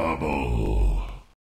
Bubble.